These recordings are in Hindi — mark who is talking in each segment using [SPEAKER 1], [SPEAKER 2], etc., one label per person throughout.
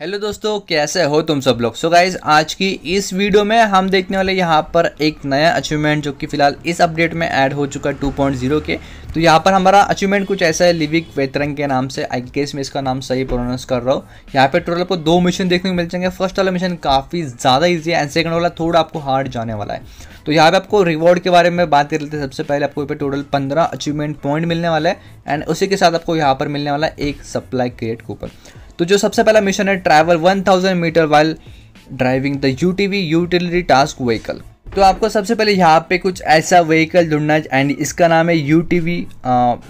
[SPEAKER 1] हेलो दोस्तों, कैसे हो तुम सब लोग? सो गाइज़ आज की इस वीडियो में हम देखने वाले यहाँ पर एक नया अचीवमेंट जो कि फ़िलहाल इस अपडेट में ऐड हो चुका है 2.0 के। तो यहाँ पर हमारा अचीवमेंट कुछ ऐसा है लिविक वेतरंग के नाम से। आई गेस मैं इसका नाम सही प्रोनाउंस कर रहा हूँ। यहाँ पे टोटल आपको दो मिशन देखने को मिल जाएँगे। फ़र्स्ट वाला मिशन काफ़ी ज़्यादा ईजी है एंड सेकंड वाला थोड़ा आपको हार्ड जाने वाला है। तो यहाँ पे आपको रिवॉर्ड के बारे में बात कर लेते हैं सबसे पहले। आपको यहाँ पे टोटल पंद्रह अचीवमेंट पॉइंट मिलने वाला है एंड उसी के साथ आपको यहाँ पर मिलने वाला है एक सप्लाई क्रिएट कूपन तो जो सबसे पहला मिशन है travel 1000 meter while driving the UTV utility task vehicle तो आपको सबसे पहले यहाँ पे कुछ ऐसा व्हीकल ढूंढना है एंड इसका नाम है U T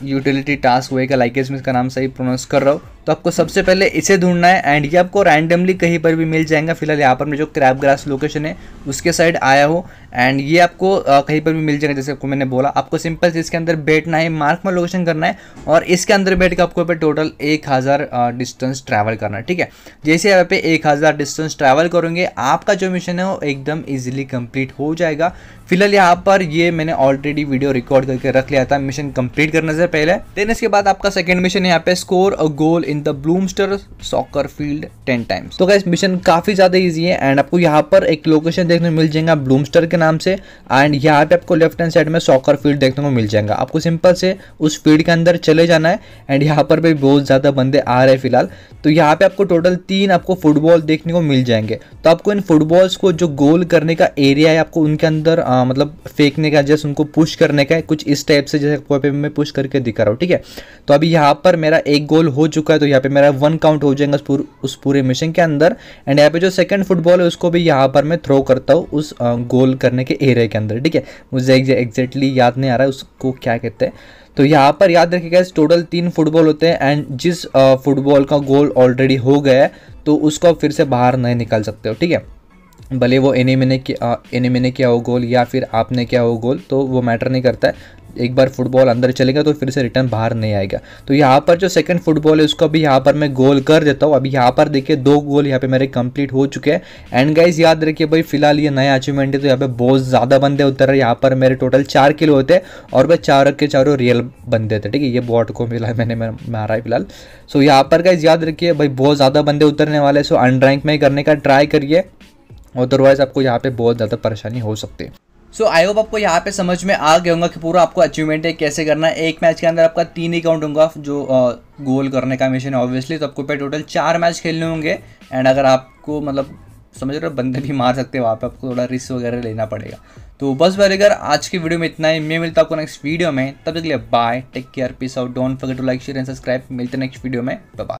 [SPEAKER 1] utility task vehicle आई में इसका नाम सही प्रोनाउंस कर रहा हूँ. तो आपको सबसे पहले इसे ढूंढना है एंड ये आपको रैंडमली कहीं पर भी मिल जाएगा। फ़िलहाल यहाँ पर मैं जो क्रैप ग्रास लोकेशन है उसके साइड आया हूँ एंड ये आपको आ, कहीं पर भी मिल जाएगा जैसे आपको मैंने बोला। आपको सिंपल इसके अंदर बैठना है मार्क में लोकेशन करना है और इसके अंदर बैठ के आपको टोटल एक हज़ार डिस्टेंस ट्रैवल करना है ठीक है? जैसे यहाँ पे एक हज़ार डिस्टेंस ट्रैवल करोगे आपका जो मिशन है वो एकदम ईजिली कंप्लीट हो जाएगा। फ़िलहाल यहाँ पर ये मैंने ऑलरेडी वीडियो रिकॉर्ड करके रख लिया था मिशन कंप्लीट करने से पहले। देन इसके बाद आपका सेकेंड मिशन यहाँ पे score a goal in the Bloomster soccer field ten times तो गाइस मिशन काफ़ी ज़्यादा इजी है एंड आपको यहाँ पर एक लोकेशन देखने को मिल जाएगा ब्लूमस्टर के नाम से एंड यहाँ पे आपको लेफ़्ट हैंड साइड में सॉकर फ़ील्ड देखने को मिल जाएगा। आपको सिंपल से उस फ़ील्ड के अंदर चले जाना है एंड यहाँ पर भी बहुत ज़्यादा बंदे आ रहे हैं फ़िलहाल। तो यहाँ पे आपको टोटल तीन आपको फुटबॉल देखने को मिल जाएँगे। तो आपको इन फुटबॉल्स को जो गोल करने का एरिया है आपको उनके अंदर आ, मतलब फेंकने का जैसे उनको पुश करने का है कुछ इस टाइप से जैसे मैं पुश करके दिखा रहा हूँ ठीक है? तो अभी यहाँ पर मेरा एक गोल हो चुका है तो यहाँ पे मेरा वन काउंट हो जाएगा उस पूरे मिशन के अंदर। एंड यहाँ पे जो सेकंड फुटबॉल है, उसको भी यहाँ पर मैं थ्रो करता हूँ उस गोल करने के एरिया के अंदर, ठीक है? मुझे एग्जैक्टली याद नहीं आ रहा है उसको क्या कहते हैं। तो यहाँ पर याद रखिएगा टोटल तीन फुटबॉल होते हैं। एंड जिस फुटबॉल का गोल ऑलरेडी हो गया है तो उसको फिर से बाहर नहीं निकाल सकते हो, ठीक है? भले वो एनिमी ने एनिमी ने किया हो गोल या फिर आपने किया हो गोल तो वो मैटर नहीं करता है। एक बार फुटबॉल अंदर चलेगा तो फिर से रिटर्न बाहर नहीं आएगा। तो यहाँ पर जो सेकंड फुटबॉल है, उसको भी यहाँ पर मैं गोल कर देता हूँ। अभी यहाँ पर देखिए दो गोल यहाँ पे मेरे कंप्लीट हो चुके हैं। एंड गाइज़ याद रखिए भाई, फ़िलहाल ये नया अचीवमेंट है तो यहाँ पे बहुत ज़्यादा बंदे उतर रहे यहाँ पर मेरे टोटल चार किलो होते हैं और भाई चारों के चारों रियल बंदे थे, ठीक है? ये बॉट को मिला मैंने मारा है फ़िलहाल। सो यहाँ पर गाइज़ याद रखिए भाई, बहुत ज़्यादा बंदे उतरने वाले सो अनरैंक में करने का ट्राई करिए। अदरवाइज़ आपको यहाँ पे बहुत ज़्यादा परेशानी हो सकती है। सो आई होप आपको यहाँ पे समझ में आ गया होगा कि पूरा आपको अचीवमेंट है, कैसे करना है। एक मैच के अंदर आपका तीन ही काउंट होगा, जो गोल करने का मिशन है ऑब्वियसली तो आपको पे टोटल चार मैच खेलने होंगे। एंड अगर आपको मतलब समझ रहे हो, बंदे भी मार सकते हैं, वहाँ पे आपको थोड़ा रिस्क वगैरह लेना पड़ेगा। तो बस अगर आज की वीडियो में इतना ही। मैं मिलता आपको नेक्स्ट वीडियो में। तब तक लिए bye take care peace out don't forget to like share and subscribe मिलते नेक्स्ट वीडियो में। बाय